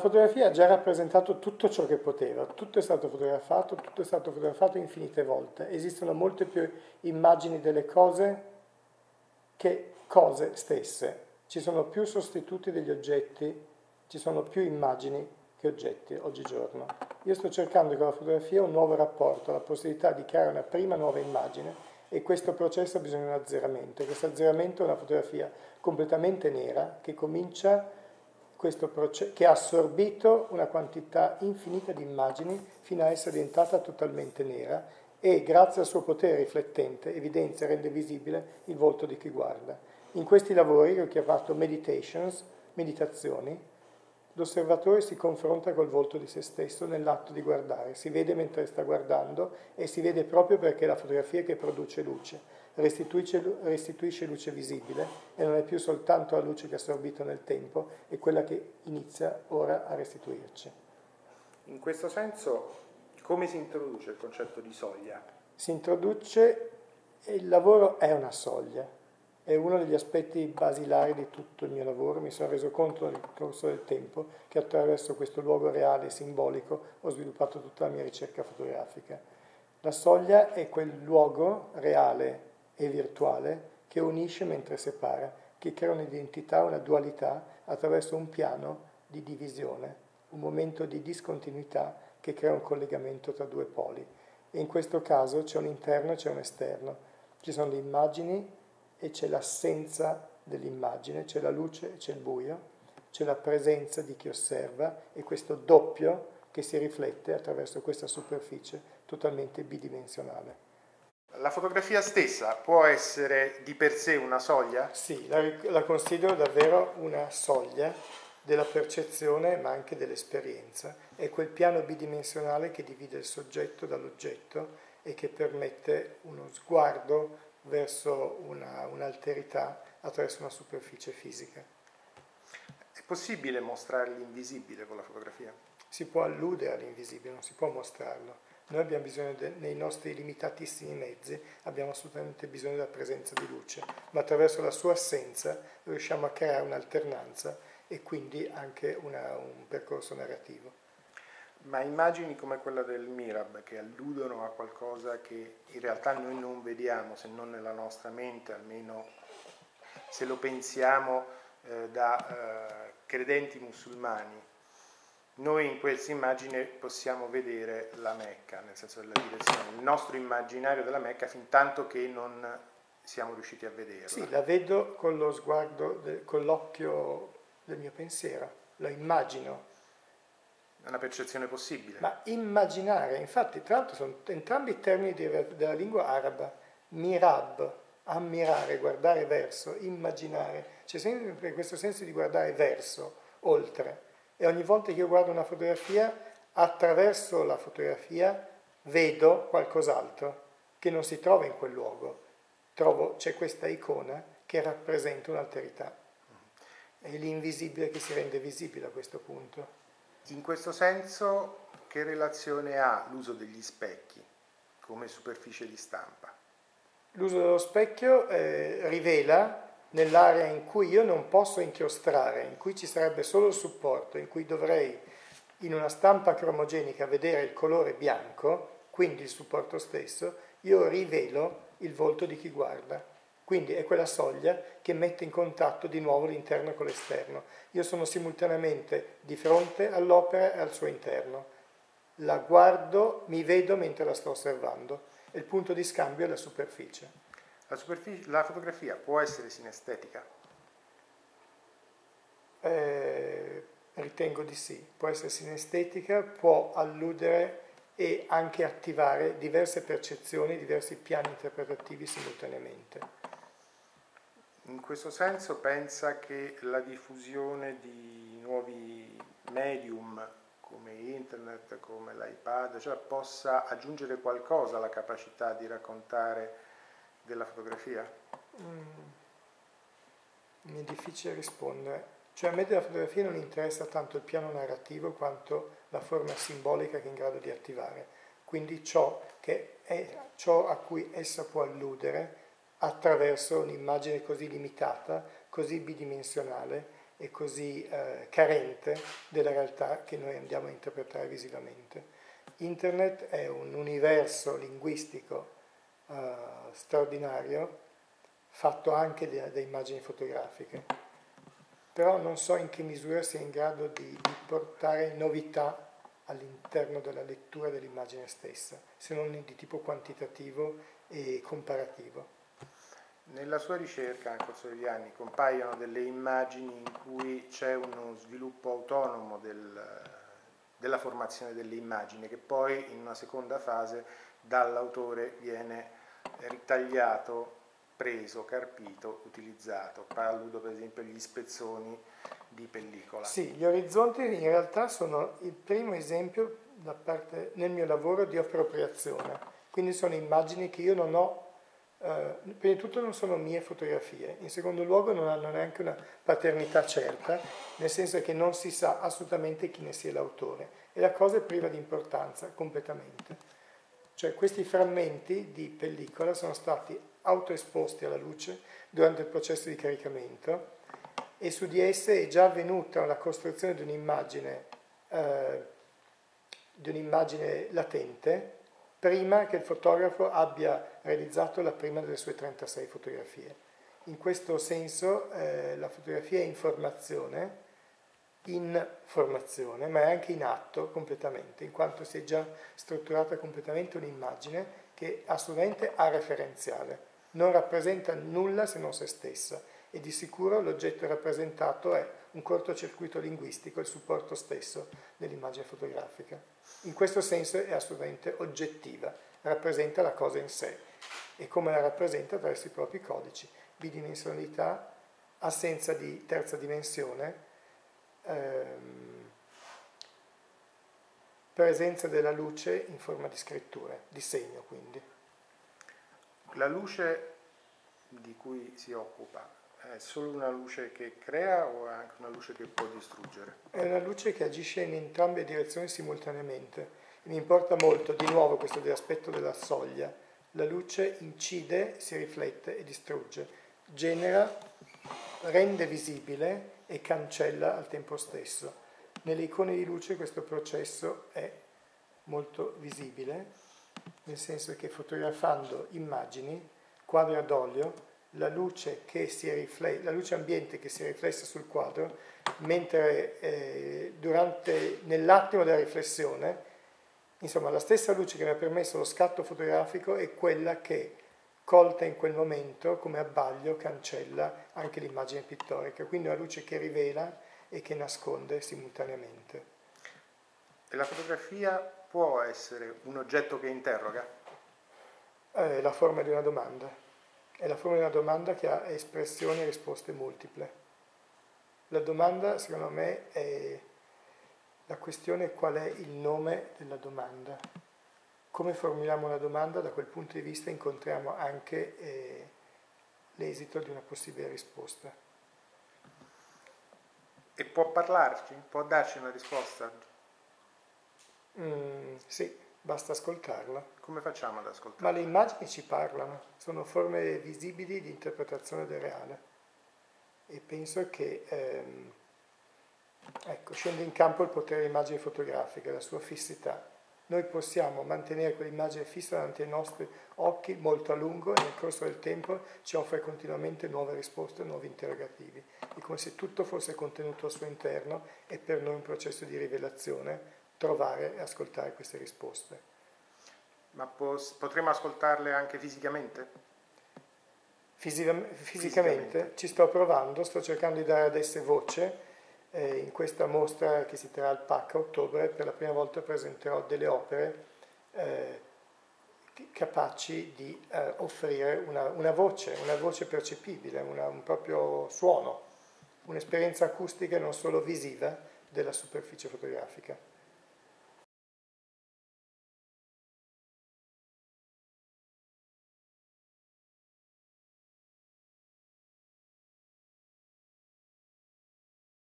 Fotografia ha già rappresentato tutto ciò che poteva, tutto è stato fotografato, tutto è stato fotografato infinite volte. Esistono molte più immagini delle cose che cose stesse. Ci sono più sostituti degli oggetti, ci sono più immagini che oggetti oggigiorno. Io sto cercando con la fotografia un nuovo rapporto, la possibilità di creare una prima nuova immagine e questo processo ha bisogno di un azzeramento. Questo azzeramento è una fotografia completamente nera che comincia processo, che ha assorbito una quantità infinita di immagini fino a essere diventata totalmente nera e grazie al suo potere riflettente evidenzia e rende visibile il volto di chi guarda. In questi lavori, che ho chiamato meditations, meditazioni, l'osservatore si confronta col volto di se stesso nell'atto di guardare, si vede mentre sta guardando e si vede proprio perché è la fotografia che produce luce restituisce, restituisce luce visibile e non è più soltanto la luce che ha assorbito nel tempo, è quella che inizia ora a restituirci. In questo senso, come si introduce il concetto di soglia? Si introduce, il lavoro è una soglia, è uno degli aspetti basilari di tutto il mio lavoro. Mi sono reso conto nel corso del tempo che attraverso questo luogo reale e simbolico ho sviluppato tutta la mia ricerca fotografica. La soglia è quel luogo reale e virtuale che unisce mentre separa, che crea un'identità, una dualità attraverso un piano di divisione, un momento di discontinuità che crea un collegamento tra due poli. E in questo caso c'è un interno e c'è un esterno. Ci sono le immagini e c'è l'assenza dell'immagine, c'è la luce e c'è il buio, c'è la presenza di chi osserva e questo doppio che si riflette attraverso questa superficie totalmente bidimensionale. La fotografia stessa può essere di per sé una soglia? Sì, la, la considero davvero una soglia della percezione ma anche dell'esperienza. È quel piano bidimensionale che divide il soggetto dall'oggetto e che permette uno sguardo verso una, un'alterità attraverso una superficie fisica. È possibile mostrare l'invisibile con la fotografia? Si può alludere all'invisibile, non si può mostrarlo. Noi abbiamo bisogno, de, nei nostri limitatissimi mezzi, abbiamo assolutamente bisogno della presenza di luce, ma attraverso la sua assenza riusciamo a creare un'alternanza e quindi anche una, un percorso narrativo. Ma immagini come quella del Mirab che alludono a qualcosa che in realtà noi non vediamo se non nella nostra mente, almeno se lo pensiamo eh, da eh, credenti musulmani, noi in questa immagine possiamo vedere la Mecca, nel senso della direzione, il nostro immaginario della Mecca fin tanto che non siamo riusciti a vederla. Sì, la vedo con lo sguardo, de, con l'occhio del mio pensiero, la immagino. È una percezione possibile. Ma immaginare, infatti, tra l'altro sono entrambi i termini della lingua araba, mirab, ammirare, guardare verso, immaginare, c'è sempre questo senso di guardare verso, oltre e ogni volta che io guardo una fotografia, attraverso la fotografia vedo qualcos'altro che non si trova in quel luogo. Trovo, c'è questa icona che rappresenta un'alterità. È l'invisibile che si rende visibile a questo punto. In questo senso, che relazione ha l'uso degli specchi come superficie di stampa? L'uso dello specchio eh, rivela nell'area in cui io non posso inchiostrare, in cui ci sarebbe solo il supporto, in cui dovrei in una stampa cromogenica vedere il colore bianco, quindi il supporto stesso, io rivelo il volto di chi guarda. Quindi è quella soglia che mette in contatto di nuovo l'interno con l'esterno. Io sono simultaneamente di fronte all'opera e al suo interno. La guardo, mi vedo mentre la sto osservando il punto di scambio è la superficie. La, la fotografia può essere sinestetica? Eh, ritengo di sì, può essere sinestetica, può alludere e anche attivare diverse percezioni, diversi piani interpretativi simultaneamente. In questo senso pensa che la diffusione di nuovi medium come internet, come l'iPad, cioè possa aggiungere qualcosa alla capacità di raccontare della fotografia? Mm, mi è difficile rispondere. Cioè a me della fotografia non interessa tanto il piano narrativo quanto la forma simbolica che è in grado di attivare. Quindi ciò, è, ciò a cui essa può alludere attraverso un'immagine così limitata, così bidimensionale e così eh, carente della realtà che noi andiamo a interpretare visivamente. Internet è un universo linguistico eh, straordinario, fatto anche da immagini fotografiche, però non so in che misura sia in grado di, di portare novità all'interno della lettura dell'immagine stessa, se non di tipo quantitativo e comparativo. Nella sua ricerca nel corso degli anni compaiono delle immagini in cui c'è uno sviluppo autonomo del, della formazione delle immagini che poi in una seconda fase dall'autore viene ritagliato, preso, carpito, utilizzato. Alludo per esempio agli spezzoni di pellicola. Sì, gli orizzonti in realtà sono il primo esempio parte, nel mio lavoro di appropriazione, quindi sono immagini che io non ho Uh, prima di tutto non sono mie fotografie, in secondo luogo non hanno neanche una paternità certa, nel senso che non si sa assolutamente chi ne sia l'autore e la cosa è priva di importanza completamente. Cioè questi frammenti di pellicola sono stati autoesposti alla luce durante il processo di caricamento e su di esse è già avvenuta la costruzione di un'immagine, uh, di un'immagine latente prima che il fotografo abbia realizzato la prima delle sue 36 fotografie. In questo senso eh, la fotografia è informazione, in formazione, ma è anche in atto completamente, in quanto si è già strutturata completamente un'immagine che assolutamente referenziale, non rappresenta nulla se non se stessa e di sicuro l'oggetto rappresentato è un cortocircuito linguistico, il supporto stesso dell'immagine fotografica. In questo senso è assolutamente oggettiva, rappresenta la cosa in sé e come la rappresenta attraverso i propri codici, bidimensionalità, assenza di terza dimensione, ehm, presenza della luce in forma di scritture, di segno quindi. La luce di cui si occupa è solo una luce che crea o è anche una luce che può distruggere? È una luce che agisce in entrambe le direzioni simultaneamente. Mi importa molto, di nuovo, questo dell'aspetto della soglia. La luce incide, si riflette e distrugge, genera, rende visibile e cancella al tempo stesso. Nelle icone di luce questo processo è molto visibile, nel senso che fotografando immagini, quadri ad olio, la luce, riflette, la luce ambiente che si riflessa sul quadro, mentre eh, durante, nell'attimo della riflessione, insomma, la stessa luce che mi ha permesso lo scatto fotografico è quella che, colta in quel momento, come abbaglio, cancella anche l'immagine pittorica. Quindi una luce che rivela e che nasconde simultaneamente. E la fotografia può essere un oggetto che interroga? È la forma di una domanda. È la forma di una domanda che ha espressioni e risposte multiple. La domanda, secondo me, è la questione qual è il nome della domanda. Come formuliamo la domanda, da quel punto di vista incontriamo anche eh, l'esito di una possibile risposta. E può parlarci? Può darci una risposta? Mm, sì basta ascoltarla. Come facciamo ad ascoltarla? Ma le immagini ci parlano, sono forme visibili di interpretazione del reale. E penso che ehm, ecco, scende in campo il potere dell'immagine fotografica, la sua fissità. Noi possiamo mantenere quell'immagine fissa davanti ai nostri occhi molto a lungo e nel corso del tempo ci offre continuamente nuove risposte, nuovi interrogativi. È come se tutto fosse contenuto al suo interno e per noi un processo di rivelazione trovare e ascoltare queste risposte. Ma pos- potremmo ascoltarle anche fisicamente? Fisica- fisicamente? fisicamente? ci sto provando, sto cercando di dare ad esse voce. Eh, in questa mostra che si terrà al PAC a ottobre, per la prima volta presenterò delle opere eh, capaci di eh, offrire una, una, voce, una voce percepibile, una, un proprio suono, un'esperienza acustica non solo visiva della superficie fotografica.